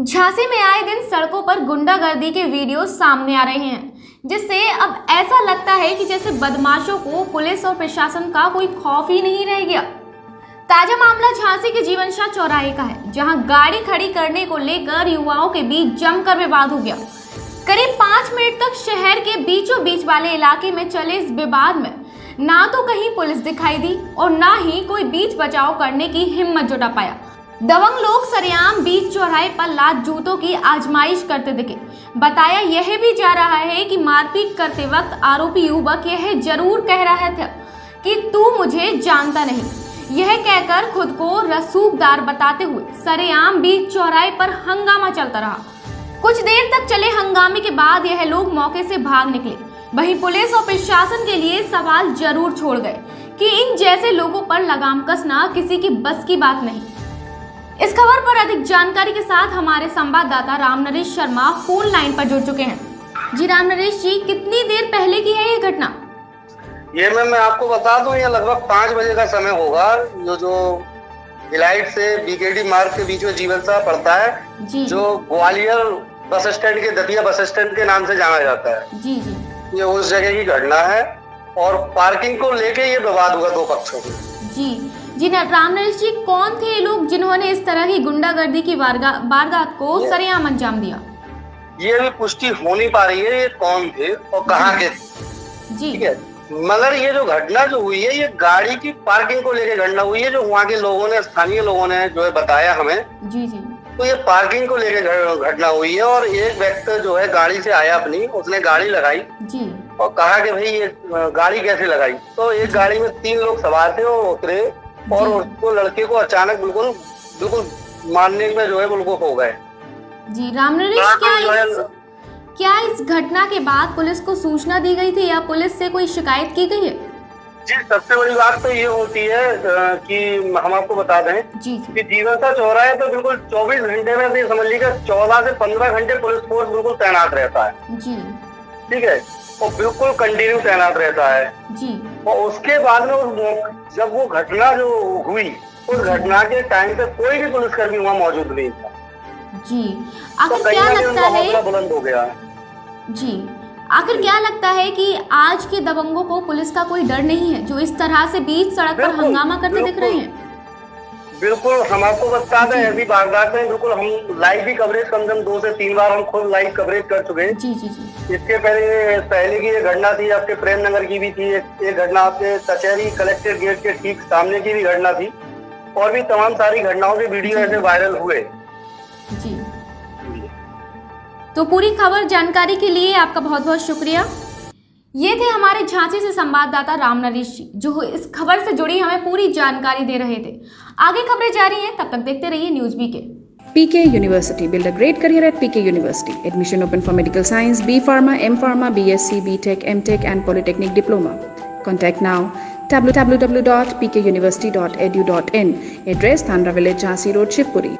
झांसी में आए दिन सड़कों पर गुंडागर्दी के वीडियो सामने आ रहे हैं, जिससे अब ऐसा लगता है कि जैसे बदमाशों को पुलिस और प्रशासन का कोई खौफ ही नहीं रह गया। ताज़ा मामला झांसी के जीवनशाह चौराहे का है, जहाँ गाड़ी खड़ी करने को लेकर युवाओं के बीच जमकर विवाद हो गया। करीब पाँच मिनट तक शहर के बीचों बीच वाले इलाके में चले इस विवाद में ना तो कहीं पुलिस दिखाई दी और ना ही कोई बीच बचाव करने की हिम्मत जुटा पाया। दबंग लोग सरेआम बीच चौराहे पर लात जूतों की आजमाइश करते दिखे। बताया यह भी जा रहा है कि मारपीट करते वक्त आरोपी युवक यह ज़रूर कह रहा था कि तू मुझे जानता नहीं। यह कहकर खुद को रसूखदार बताते हुए सरेआम बीच चौराहे पर हंगामा चलता रहा। कुछ देर तक चले हंगामे के बाद यह लोग मौके से भाग निकले। वहीं पुलिस और प्रशासन के लिए सवाल ज़रूर छोड़ गए कि इन जैसे लोगों पर लगाम कसना किसी की बस की बात नहीं। इस खबर पर अधिक जानकारी के साथ हमारे संवाददाता राम नरेश शर्मा फ़ोन लाइन पर जुड़ चुके हैं। जी राम नरेश जी कितनी देर पहले की है ये घटना? ये मैं मैं आपको बता दूँ ये लगभग पाँच बजे का समय होगा। जो जो इलाइट से बीकेडी मार्ग के बीच में जीवन सा पड़ता है जी। जो ग्वालियर बस स्टैंड के दतिया बस स्टैंड के नाम से जाना जाता है। जी जी। ये उस जगह की घटना है और पार्किंग को लेके ये विवाद हुआ दो पक्षों में जी। जी राम नरेश जी कौन थे ये लोग जिन्होंने इस तरह की गुंडागर्दी की वारदात को सरेआम अंजाम दिया? ये अभी पुष्टि हो नहीं पा रही है ये कौन थे और कहाँ के थे? जी। ठीक है मगर ये जो घटना जो हुई है ये गाड़ी की पार्किंग को लेकर घटना हुई है जो वहाँ के लोगों ने स्थानीय लोगों ने जो है बताया हमें। जी जी। तो ये पार्किंग को लेकर घटना हुई है और एक व्यक्ति जो है गाड़ी से आया अपनी उसने गाड़ी लगाई। जी। और कहा कि भाई ये गाड़ी कैसे लगाई? तो एक गाड़ी में तीन लोग सवार थे और उतरे। और उसको लड़के को अचानक बिल्कुल बिल्कुल मारने में जो है बिल्कुल हो गए। जी राम नरेश हाँ, क्या इस क्या इस घटना के बाद पुलिस को सूचना दी गई थी या पुलिस से कोई शिकायत की गई है? जी सबसे बड़ी बात तो ये होती है कि हम आपको बता दें कि जीवन सा चौराहे पे बिल्कुल 24 घंटे में समझ लीजिए चौदह से पंद्रह घंटे पुलिस फोर्स बिल्कुल तैनात रहता है। जी। ठीक है? और बिल्कुल कंटिन्यू तैनात रहता है। जी। और उसके बाद में उस जब वो घटना जो हुई उस घटना के टाइम पे कोई भी पुलिसकर्मी वहाँ मौजूद नहीं था। जी। तो आखिर कहीं क्या लगता है बुलंद हो गया। जी। आखिर क्या लगता है कि आज के दबंगों को पुलिस का कोई डर नहीं है जो इस तरह से बीच सड़क पर हंगामा करते दिख रहे हैं? बिल्कुल हम आपको बता दें ऐसी वारदातें बिल्कुल हम लाइव भी कवरेज कम से कम दो से तीन बार हम खुद लाइव कवरेज कर चुके हैं। जी जी जी। इसके पहले पहले की एक घटना थी आपके प्रेम नगर की भी थी एक, घटना आपके कचहरी कलेक्ट्रेट गेट के ठीक सामने की भी घटना थी। और भी तमाम सारी घटनाओं के वीडियो ऐसे वायरल हुए। जी। तो पूरी खबर जानकारी के लिए आपका बहुत बहुत शुक्रिया। ये थे हमारे झांसी से संवाददाता राम नरेश जी, जो इस खबर से जुड़ी हमें पूरी जानकारी दे रहे थे। आगे खबरें जारी हैं, तब तक देखते रहिए news B K. PK university, build a great career at PK university. Admission open for medical science B pharma M pharma B S C B tech M tech and polytechnic diploma contact now W W W dot PK university dot edu dot in address थाना village Jhansi road Shivpuri